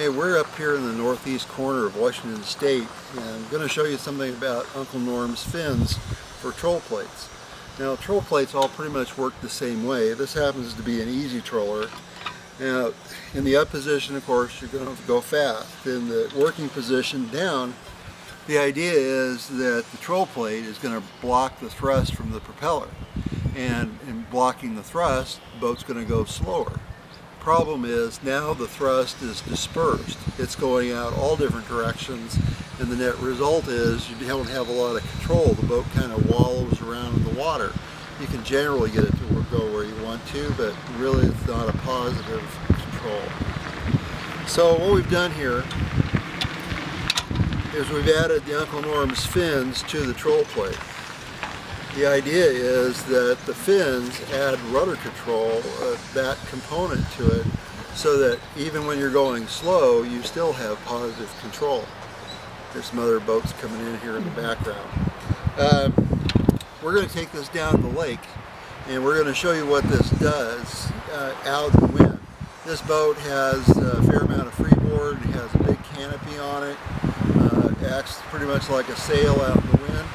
Hey, we're up here in the northeast corner of Washington State and I'm going to show you something about Uncle Norm's fins for troll plates. Now troll plates all pretty much work the same way. This happens to be an easy troller. Now in the up position of course you're going to go fast. In the working position down the idea is that the troll plate is going to block the thrust from the propeller and in blocking the thrust the boat's going to go slower problem is now the thrust is dispersed. It's going out all different directions and the net result is you don't have a lot of control. The boat kind of wallows around in the water. You can generally get it to go where you want to, but really it's not a positive control. So what we've done here is we've added the Uncle Norm's fins to the troll plate. The idea is that the fins add rudder control, uh, that component to it, so that even when you're going slow, you still have positive control. There's some other boats coming in here in the background. Uh, we're going to take this down the lake and we're going to show you what this does uh, out of the wind. This boat has a fair amount of freeboard, it has a big canopy on it, uh, acts pretty much like a sail out in the wind.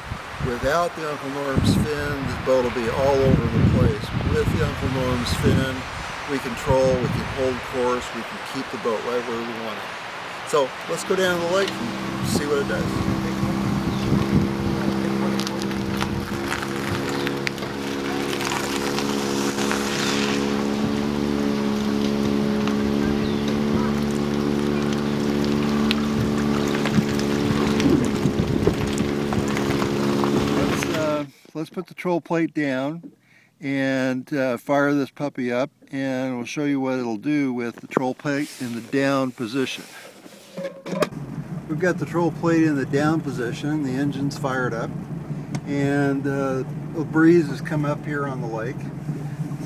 Without the Uncle Norm's fin, the boat will be all over the place. With the Uncle Norm's fin, we control, we can hold course, we can keep the boat right where we want it. So let's go down the lake and see what it does. Let's put the troll plate down and uh, fire this puppy up and we'll show you what it'll do with the troll plate in the down position. We've got the troll plate in the down position, the engine's fired up and uh, a breeze has come up here on the lake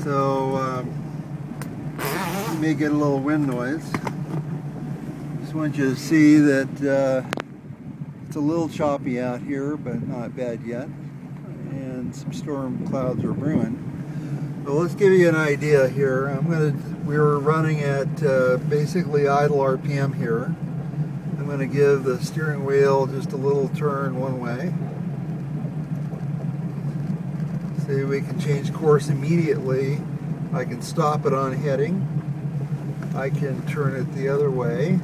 so um, you may get a little wind noise. Just want you to see that uh, it's a little choppy out here but not bad yet and some storm clouds are brewing. But let's give you an idea here. I'm gonna, we're running at uh, basically idle RPM here. I'm gonna give the steering wheel just a little turn one way. See, we can change course immediately. I can stop it on heading. I can turn it the other way.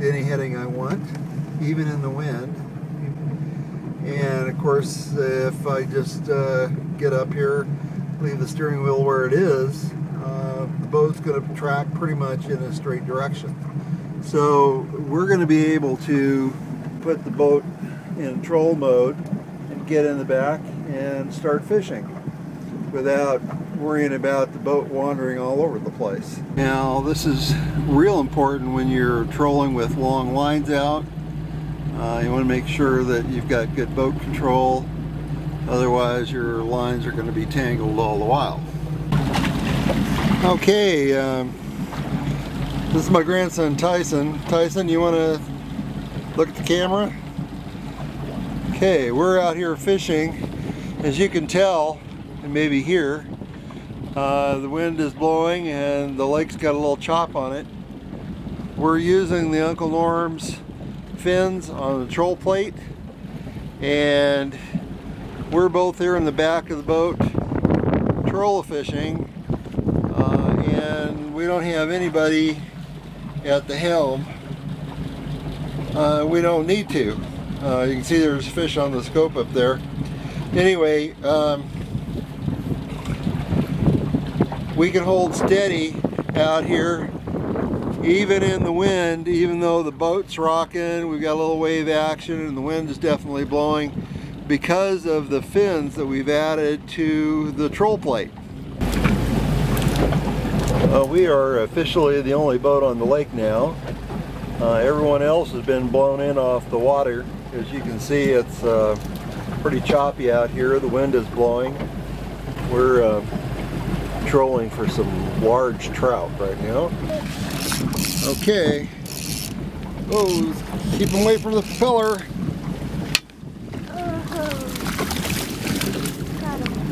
Any heading I want, even in the wind and of course if I just uh, get up here leave the steering wheel where it is uh, the boat's going to track pretty much in a straight direction so we're going to be able to put the boat in troll mode and get in the back and start fishing without worrying about the boat wandering all over the place. Now this is real important when you're trolling with long lines out uh, you want to make sure that you've got good boat control, otherwise your lines are going to be tangled all the while. Okay, um, this is my grandson Tyson. Tyson, you want to look at the camera? Okay, we're out here fishing. As you can tell, and maybe hear, uh, the wind is blowing and the lake's got a little chop on it. We're using the Uncle Norm's fins on the troll plate. And we're both here in the back of the boat troll fishing uh, and we don't have anybody at the helm. Uh, we don't need to. Uh, you can see there's fish on the scope up there. Anyway um, we can hold steady out here even in the wind, even though the boat's rocking, we've got a little wave action and the wind is definitely blowing because of the fins that we've added to the troll plate. Uh, we are officially the only boat on the lake now. Uh, everyone else has been blown in off the water. As you can see, it's uh, pretty choppy out here. The wind is blowing. We're uh, trolling for some large trout right now. Okay. Oh, keep them away from the propeller. Uh-huh.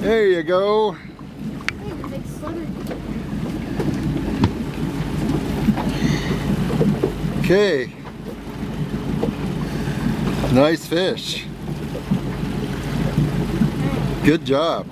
There you go. Okay. Nice fish. Good job.